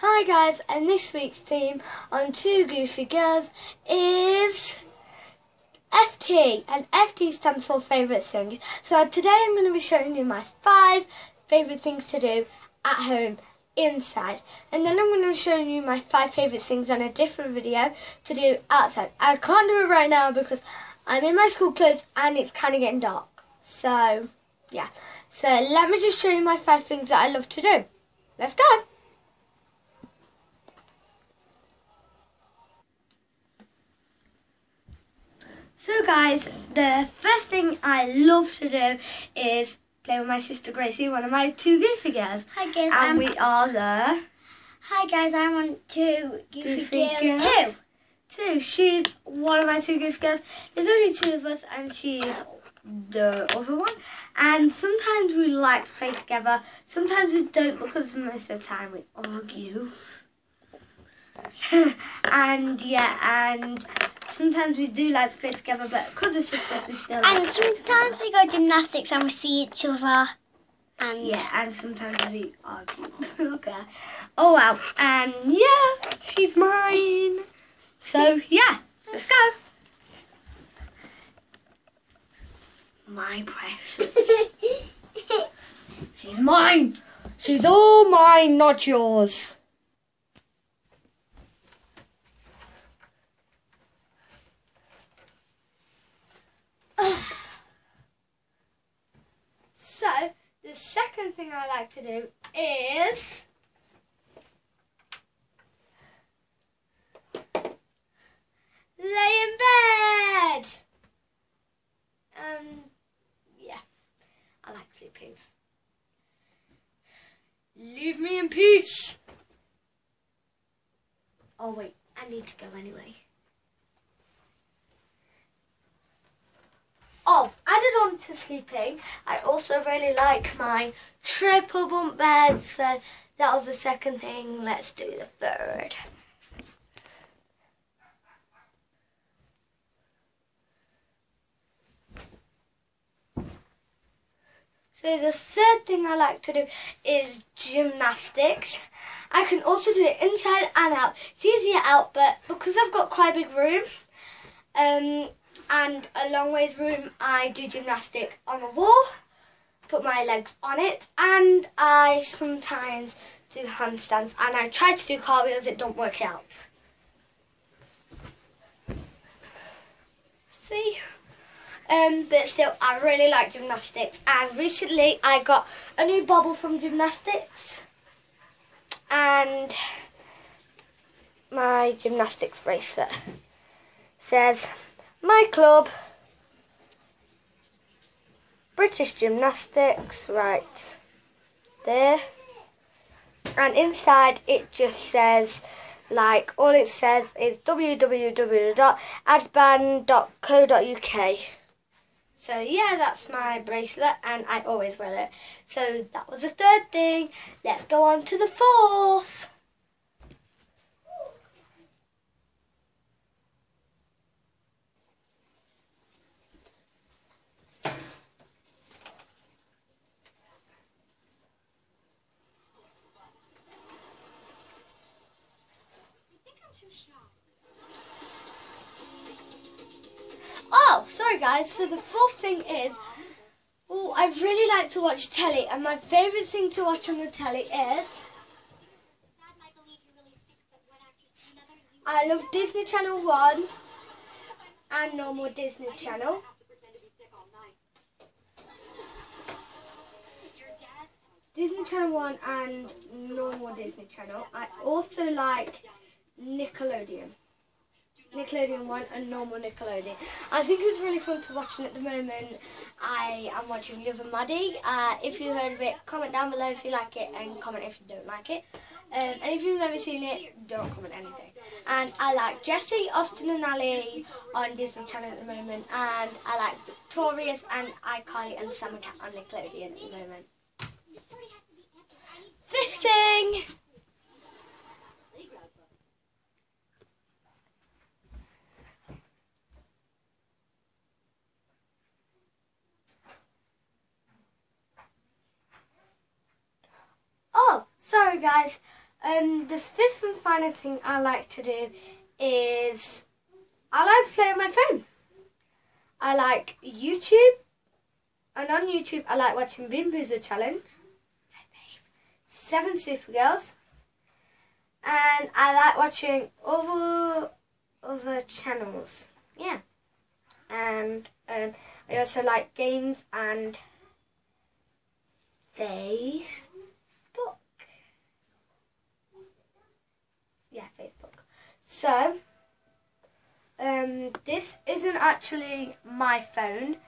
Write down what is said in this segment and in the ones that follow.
Hi guys, and this week's theme on Two Goofy Girls is FT, and FT stands for favourite things. So today I'm going to be showing you my five favourite things to do at home inside, and then I'm going to be showing you my five favourite things on a different video to do outside. I can't do it right now because I'm in my school clothes and it's kind of getting dark. So yeah, so let me just show you my five things that I love to do. Let's go. So guys, the first thing I love to do is play with my sister Gracie, one of my two goofy girls. Hi guys, And I'm, we are the hi guys, I'm on two Goofy, Goofy Girls, Girls. two. She's one of my two goofy girls. There's only two of us and she's the other one. And sometimes we like to play together. Sometimes we don't because most of the time we argue. and yeah, and sometimes we do like to play together, but because we're sisters, we still like And play sometimes we go gymnastics and we see each other. And Yeah, and sometimes we argue. okay. Oh wow. And um, yeah, she's mine. So yeah, let's go. My precious. She's mine. She's all mine, not yours. So, the second thing I like to do is lay in bed. Um, yeah, I like sleeping. Leave me in peace. Oh wait, I need to go anyway. Oh, added on to sleeping, I also really like my triple bunk bed. So that was the second thing. Let's do the third. So the third thing I like to do is gymnastics. I can also do it inside and out. It's easier out, but because I've got quite a big room, um, and a long ways room, I do gymnastics on a wall, put my legs on it, and I sometimes do handstands, and I try to do cartwheels, it don't work out. See? Um, but still, I really like gymnastics, and recently I got a new bobble from gymnastics, and my gymnastics bracelet says my club, British Gymnastics, right there. And inside it just says, like, all it says is www.adban.co.uk. So yeah, that's my bracelet and I always wear it. So that was the third thing. Let's go on to the fourth. Guys. So the fourth thing is, I really like to watch telly, and my favourite thing to watch on the telly is, I love Disney Channel One and normal Disney Channel. Disney Channel 1 and normal Disney Channel. I also like Nickelodeon. Nickelodeon 1 and normal Nickelodeon. I think it's really fun to watch and at the moment. I am watching Liv and Maddie. Uh, if you heard of it, comment down below if you like it and comment if you don't like it. Um, and if you've never seen it, don't comment anything. And I like Jessie, Austin and Ally on Disney Channel at the moment. And I like Victorious and iCarly and Sam and Cat on Nickelodeon at the moment. This thing. Sorry guys. Um, the fifth and final thing I like to do is I like to play on my phone. I like YouTube, and on YouTube I like watching Bean Boozled Challenge, Seven Supergirls, and I like watching other other channels. Yeah, and um, I also like games and Facebook. Yeah, Facebook. So, um, this isn't actually my phone.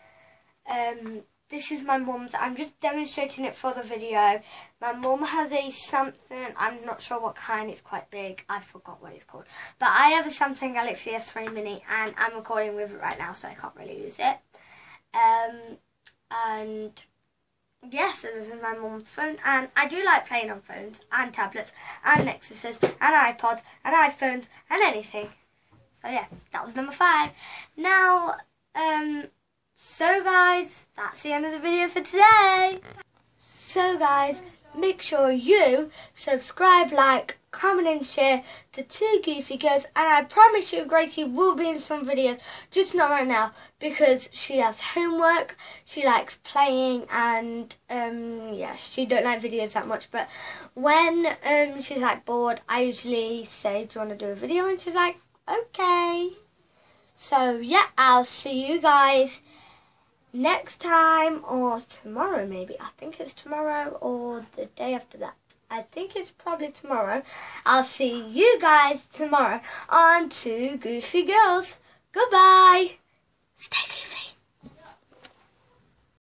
Um, this is my mum's. I'm just demonstrating it for the video. My mum has a Samsung. I'm not sure what kind. It's quite big. I forgot what it's called. But I have a Samsung Galaxy S3 Mini, and I'm recording with it right now, so I can't really use it. Um, and yes, this is my mum's phone, and I do like playing on phones and tablets and Nexuses and iPods and iPhones and anything. So yeah, that was number five. Now, um, so guys, that's the end of the video for today. So guys, make sure you subscribe, like, comment and share to Two Goofy Girls and I promise you Gracie will be in some videos, just not right now because she has homework, she likes playing and um yeah, she don't like videos that much but when um she's like bored I usually say do you want to do a video and she's like okay. So yeah, I'll see you guys next time or tomorrow maybe. I think it's tomorrow or the day after that. I think it's probably tomorrow. I'll see you guys tomorrow on Two Goofy Girls. Goodbye. Stay